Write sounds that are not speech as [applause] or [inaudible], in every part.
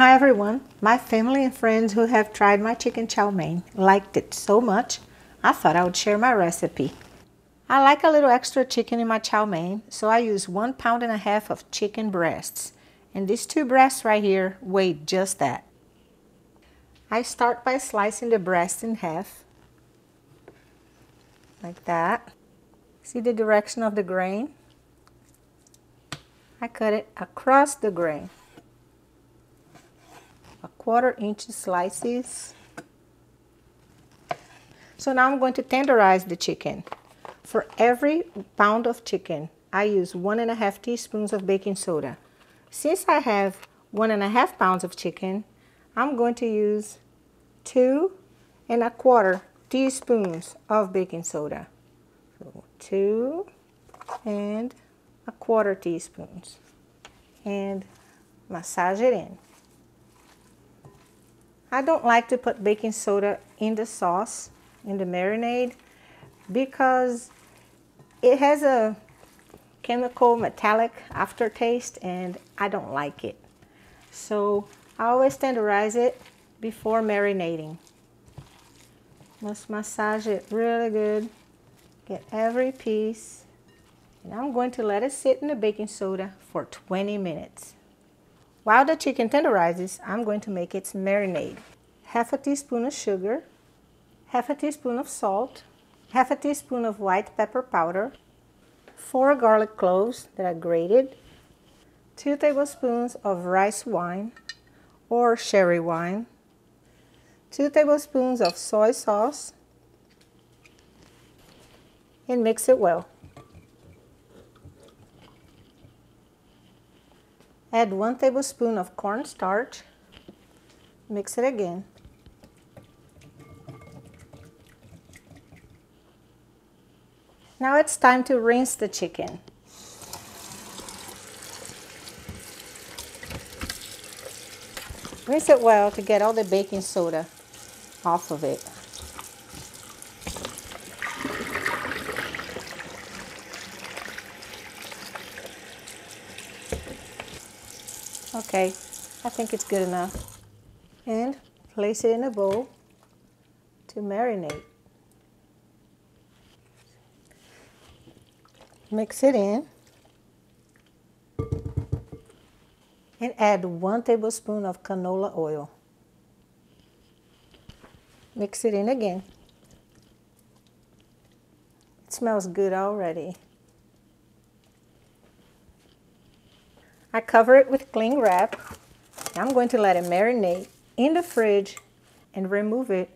Hi everyone. My family and friends who have tried my chicken chow mein liked it so much, I thought I would share my recipe. I like a little extra chicken in my chow mein, so I use one pound and a half of chicken breasts. And these two breasts right here weigh just that. I start by slicing the breast in half, like that. See the direction of the grain? I cut it across the grain. Quarter inch slices. So now I'm going to tenderize the chicken. For every pound of chicken, I use one and a half teaspoons of baking soda. Since I have one and a half pounds of chicken, I'm going to use two and a quarter teaspoons of baking soda. So two and a quarter teaspoons. And massage it in. I don't like to put baking soda in the sauce, in the marinade, because it has a chemical metallic aftertaste and I don't like it. So I always tenderize it before marinating. Let's massage it really good. Get every piece. And I'm going to let it sit in the baking soda for 20 minutes. While the chicken tenderizes, I'm going to make its marinade. Half a teaspoon of sugar, half a teaspoon of salt, half a teaspoon of white pepper powder, four garlic cloves that I grated, two tablespoons of rice wine or sherry wine, 2 tablespoons of soy sauce and mix it well. Add 1 tablespoon of cornstarch. Mix it again. Now it's time to rinse the chicken. Rinse it well to get all the baking soda off of it. Okay, I think it's good enough. And place it in a bowl to marinate. Mix it in. And add one tablespoon of canola oil. Mix it in again. It smells good already. I cover it with cling wrap. I'm going to let it marinate in the fridge and remove it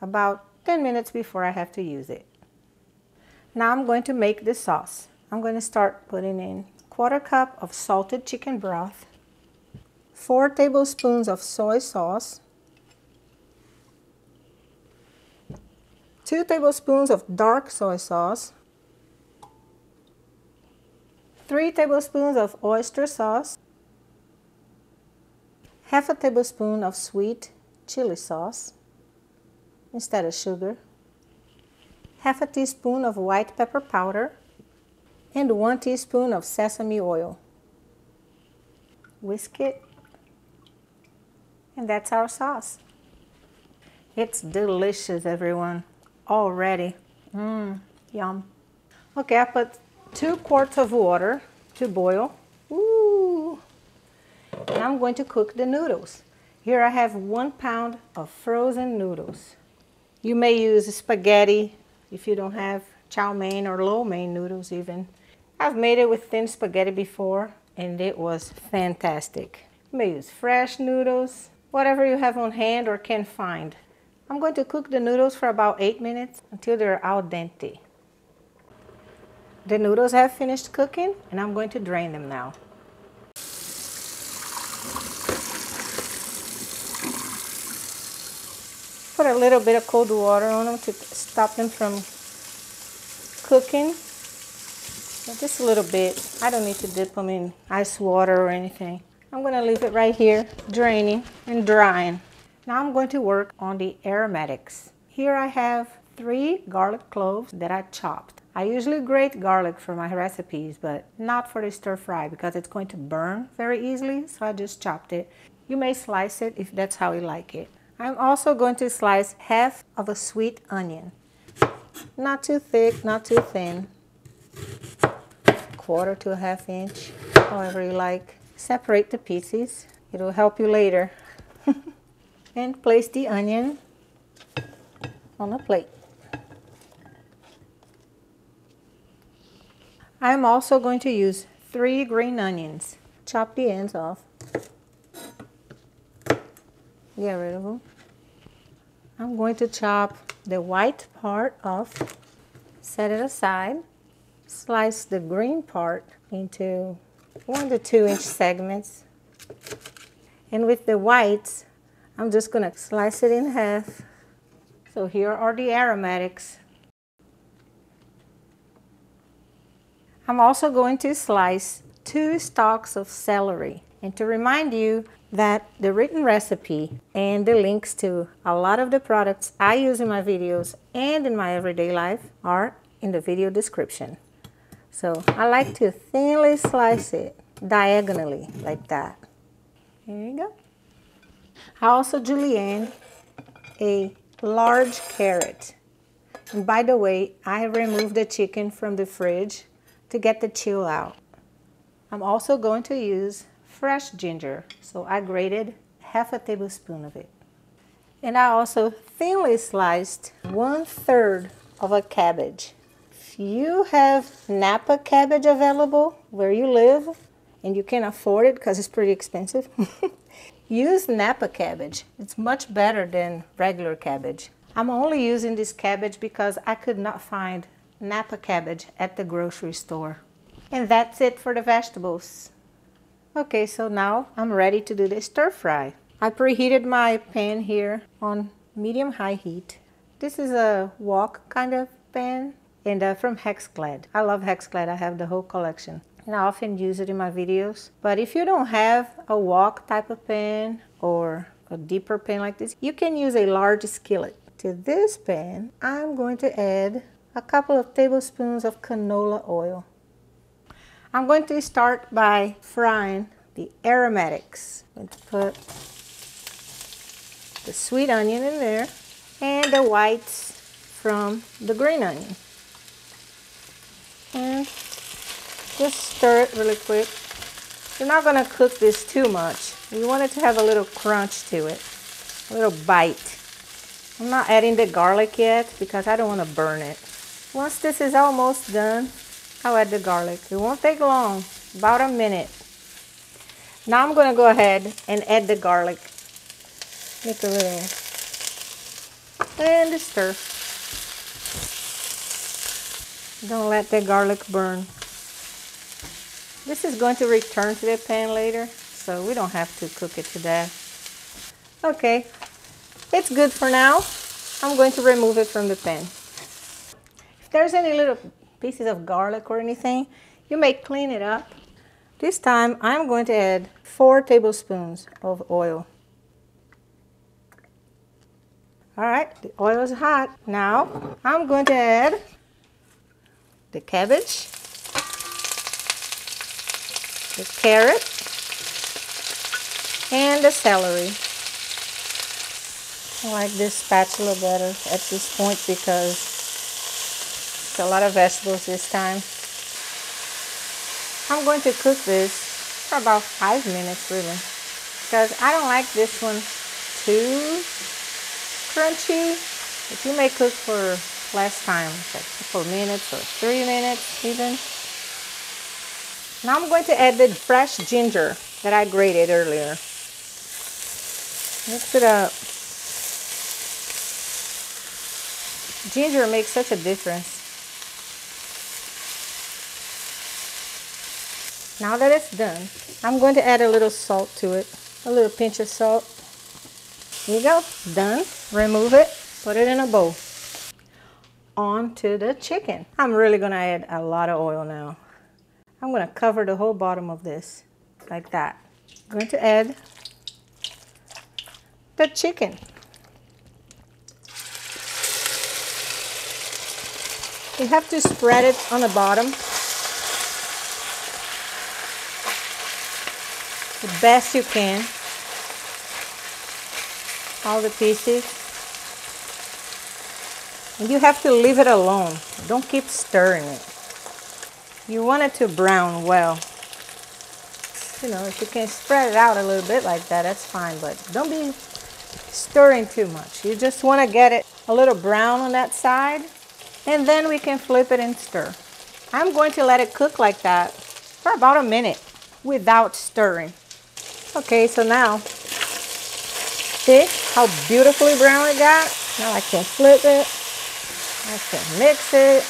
about 10 minutes before I have to use it. Now I'm going to make the sauce. I'm going to start putting in quarter cup of salted chicken broth, 4 tablespoons of soy sauce, 2 tablespoons of dark soy sauce, 3 tablespoons of oyster sauce, half a tablespoon of sweet chili sauce instead of sugar, half a teaspoon of white pepper powder, and 1 teaspoon of sesame oil. Whisk it, and that's our sauce. It's delicious, everyone already. Mmm, yum. Okay, I put two quarts of water to boil. Ooh. And I'm going to cook the noodles. Here I have one pound of frozen noodles. You may use spaghetti if you don't have chow mein or lo mein noodles even. I've made it with thin spaghetti before and it was fantastic. You may use fresh noodles, whatever you have on hand or can find. I'm going to cook the noodles for about 8 minutes until they're al dente. The noodles have finished cooking and I'm going to drain them now. Put a little bit of cold water on them to stop them from cooking. Just a little bit. I don't need to dip them in ice water or anything. I'm going to leave it right here, draining and drying. Now I'm going to work on the aromatics. Here I have three garlic cloves that I chopped. I usually grate garlic for my recipes, but not for the stir fry because it's going to burn very easily, so I just chopped it. You may slice it if that's how you like it. I'm also going to slice half of a sweet onion. Not too thick, not too thin. Quarter to a half inch, however you like. Separate the pieces. It'll help you later. [laughs] and place the onion on a plate. I'm also going to use three green onions. Chop the ends off. Get rid of them. I'm going to chop the white part off, set it aside, slice the green part into one to two inch segments. And with the whites, I'm just going to slice it in half. So here are the aromatics. I'm also going to slice two stalks of celery. And to remind you that the written recipe and the links to a lot of the products I use in my videos and in my everyday life are in the video description. So I like to thinly slice it diagonally like that. Here you go. I also julienne a large carrot. And by the way, I removed the chicken from the fridge to get the chill out. I'm also going to use fresh ginger. So I grated half a tablespoon of it. And I also thinly sliced one third of a cabbage. If you have Napa cabbage available where you live and you can afford it because it's pretty expensive, [laughs] use Napa cabbage. It's much better than regular cabbage. I'm only using this cabbage because I could not find Napa cabbage at the grocery store. And that's it for the vegetables. Okay, so now I'm ready to do the stir fry. I preheated my pan here on medium high heat. This is a wok kind of pan and uh, from Hexclad. I love Hexclad, I have the whole collection. And I often use it in my videos. But if you don't have a wok type of pan or a deeper pan like this, you can use a large skillet. To this pan, I'm going to add a couple of tablespoons of canola oil. I'm going to start by frying the aromatics. I'm going to put the sweet onion in there and the whites from the green onion. And just stir it really quick. You're not going to cook this too much. You want it to have a little crunch to it, a little bite. I'm not adding the garlic yet because I don't want to burn it. Once this is almost done, I'll add the garlic. It won't take long, about a minute. Now I'm going to go ahead and add the garlic. Make a little, and stir. Don't let the garlic burn. This is going to return to the pan later, so we don't have to cook it to death. Okay, it's good for now. I'm going to remove it from the pan. There's any little pieces of garlic or anything, you may clean it up. This time I'm going to add four tablespoons of oil. All right, the oil is hot. Now I'm going to add the cabbage, the carrot, and the celery. I like this spatula better at this point because it's a lot of vegetables this time. I'm going to cook this for about five minutes really because I don't like this one too crunchy. If you may cook for less time, like four minutes or three minutes even. Now I'm going to add the fresh ginger that I grated earlier. Mix it up. Ginger makes such a difference. Now that it's done, I'm going to add a little salt to it, a little pinch of salt. Here you go, done. Remove it, put it in a bowl. On to the chicken. I'm really gonna add a lot of oil now. I'm gonna cover the whole bottom of this, like that. I'm going to add the chicken. You have to spread it on the bottom the best you can. all the pieces. And you have to leave it alone. Don't keep stirring it. You want it to brown well. You know, if you can spread it out a little bit like that, that's fine, but don't be stirring too much. You just want to get it a little brown on that side, and then we can flip it and stir. I'm going to let it cook like that for about a minute without stirring. Okay, so now, see how beautifully brown it got? Now I can flip it, I can mix it.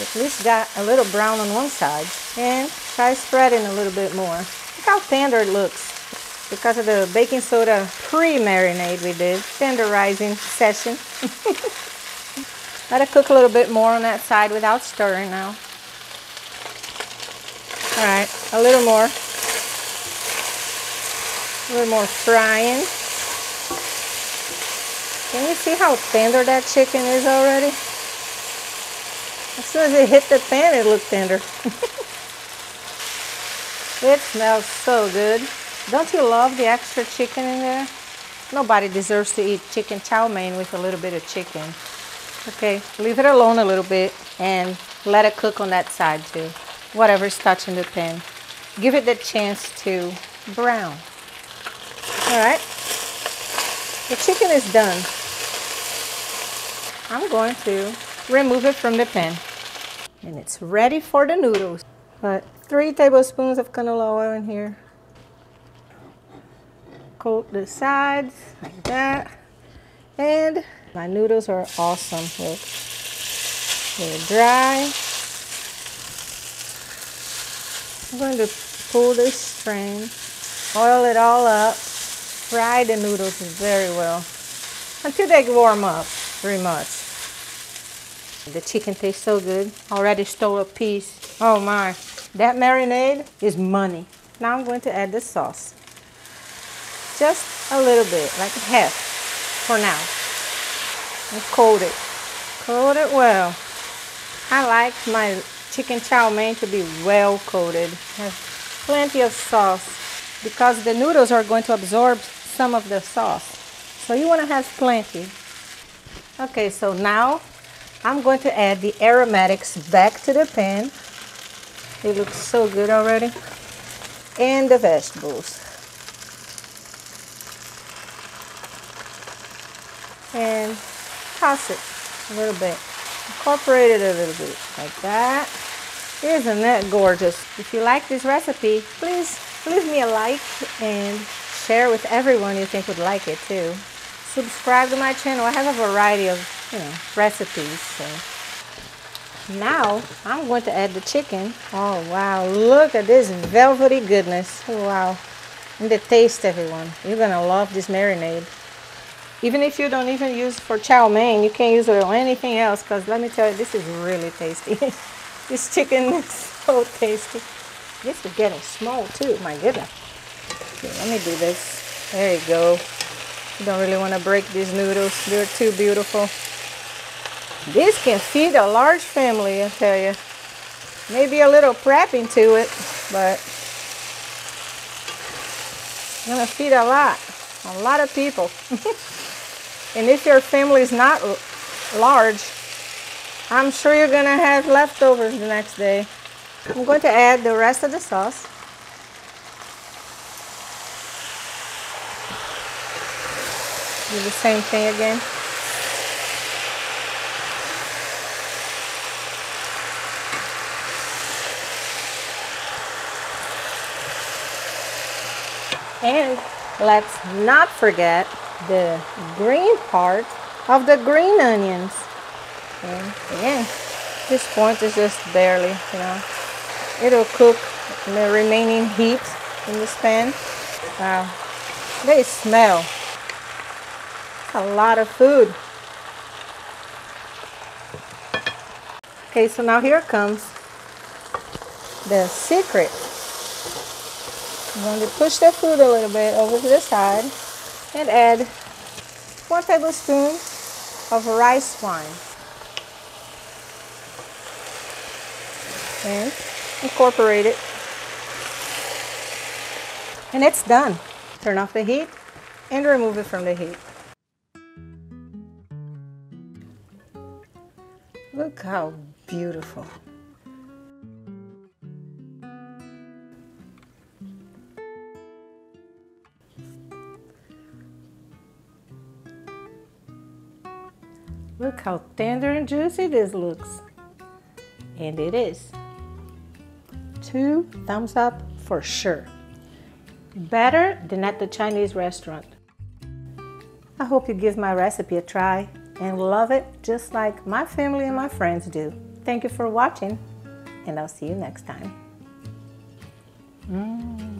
At least got a little brown on one side. And try spreading a little bit more. Look how tender it looks. Because of the baking soda pre-marinade we did, tenderizing session. [laughs] Let it cook a little bit more on that side without stirring now. All right, a little more. A little more frying. Can you see how tender that chicken is already? As soon as it hit the pan, it looked tender. [laughs] it smells so good. Don't you love the extra chicken in there? Nobody deserves to eat chicken chow mein with a little bit of chicken. Okay, leave it alone a little bit and let it cook on that side too. Whatever's touching the pan. Give it the chance to brown. All right, the chicken is done. I'm going to remove it from the pan. And it's ready for the noodles. Put three tablespoons of canola oil in here. Coat the sides like that. And my noodles are awesome. Look, they're dry. I'm going to pull this strain, oil it all up, fry the noodles very well until they warm up very much. The chicken tastes so good. Already stole a piece. Oh my. That marinade is money. Now I'm going to add the sauce. Just a little bit, like half for now and coat it. Coat it well. I like my chicken chow mein to be well coated. Have plenty of sauce because the noodles are going to absorb some of the sauce. So you want to have plenty. Okay, so now I'm going to add the aromatics back to the pan. It looks so good already. And the vegetables. And toss it a little bit. Incorporate it a little bit like that. Isn't that gorgeous? If you like this recipe, please leave me a like and share with everyone you think would like it too. Subscribe to my channel. I have a variety of, you know, recipes. So. Now, I'm going to add the chicken. Oh, wow. Look at this velvety goodness. Wow. And the taste, everyone. You're going to love this marinade. Even if you don't even use for chow mein, you can use it on anything else because let me tell you, this is really tasty. [laughs] this chicken is so [laughs] tasty. This is getting small too, my goodness. Okay, let me do this. There you go. You don't really want to break these noodles. They're too beautiful. This can feed a large family, I tell you. Maybe a little prepping to it, but gonna feed a lot, a lot of people. [laughs] And if your family is not large, I'm sure you're to have leftovers the next day. I'm going to add the rest of the sauce. Do the same thing again. And let's not forget the green part of the green onions. And again, this point is just barely, you know. It'll cook the remaining heat in this pan. Wow, they smell. A lot of food. Okay, so now here comes the secret. I'm going to push the food a little bit over to the side and add 1 tablespoon of rice wine and incorporate it and it's done turn off the heat and remove it from the heat. Look how beautiful. Look how tender and juicy this looks. And it is. Two thumbs up for sure. Better than at the Chinese restaurant. I hope you give my recipe a try and love it just like my family and my friends do. Thank you for watching, and I'll see you next time. Mm.